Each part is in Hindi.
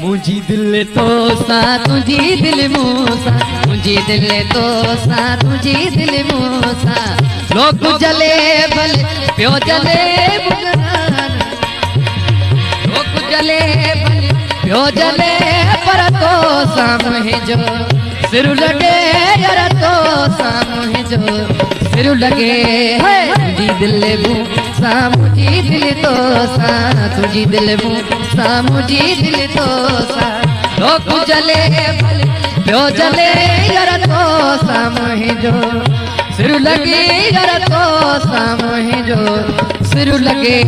मुंहिंजी दिलि तो सां तुंहिंजी दिलि मूं सां मुंहिंजी दिलि तो सां तुंहिंजी दिलि मूं सां लोक जले भले पियो जले लोक जले भले पियो जले पर तो सां मुंहिंजो। सिर लॻे यार तो सां मुंहिंजो। सिर तुझी दिल दिलि सामू जी दिल तो सा तुझी दिल मूं सां मुंहिंजी दिलि तो सा लोक जले प्यो जले यार तो सां जो। सिर लगे यार तो सां जो। सिर लॻे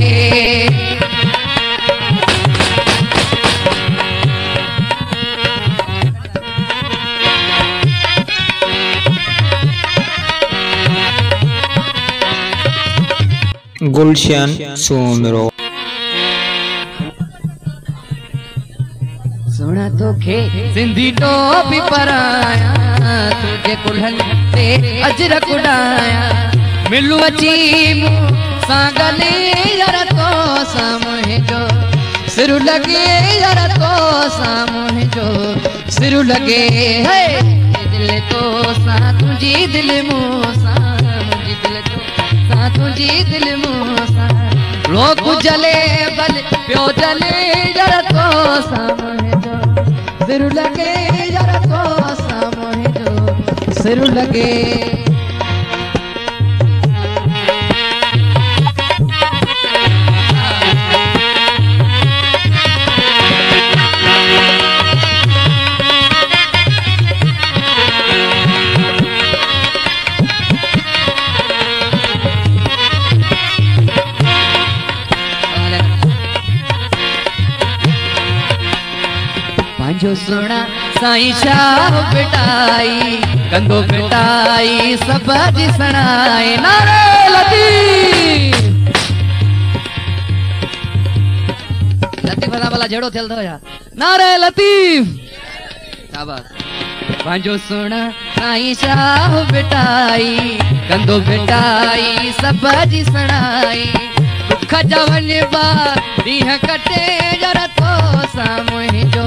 गुलशन सोमरो सुना तोखे सिंधी टोपी पराया तुझे कुल्हन ते अजरक उडाया। मिलू अची सां गले यार तो सां मुंहिंजो सिर लॻे यार तो सां मुंहिंजो सिर लॻे हे दिलि तो सां तुंहिंजी दिलि मूं सां मुंहिंजी दिलि तो सां तुंहिंजी दिलि लोक जले बल, प्यो जले जर तो सां सिर लगे जर तो सां सिर लॻे पंहिंजो सुहिणा साईं शाह पिटाई कंदो पिटाई सभ ॾिसणाई नारे लतीफ़। लतीफ़ सां भला जहिड़ो थियल अथव छा नारे लतीफ़। शाबाश पंहिंजो सुहिणा साईं शाह पिटाई कंदो पिटाई सभ ॾिसणाई दुख जा वञबा कटे जर तो सां मुंहिंजो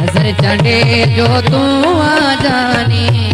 नज़र चांडे जो तू आ जानी।